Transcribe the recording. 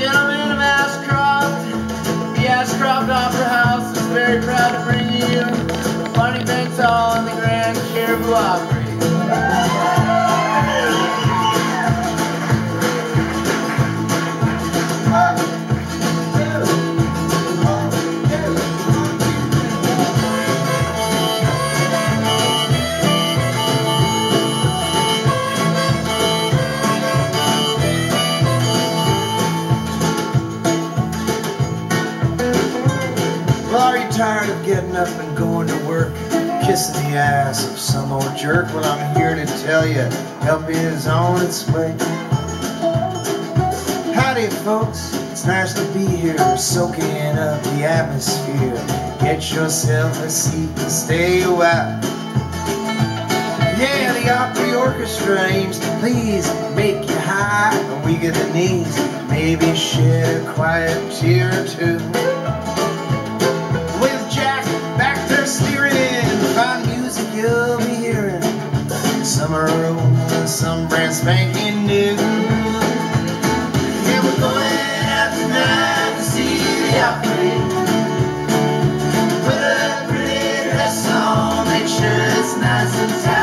gentlemen of Ashcroft, the Ashcroft Opera House is very proud to bring you Barney Bentall and the Grand Cariboo Opry. Tired of getting up and going to work, kissing the ass of some old jerk. Well, I'm here to tell you, help is on its way. Howdy, folks. It's nice to be here, soaking up the atmosphere. Get yourself a seat and stay a while. Yeah, the Opry Orchestra aims to please, make you high, and weak at the knees. Maybe shed a quiet tear or two. Summer are old, some brand spanking new. Yeah, we're going out tonight to see the outfit. Put a pretty dress on, make sure it's nice and tight.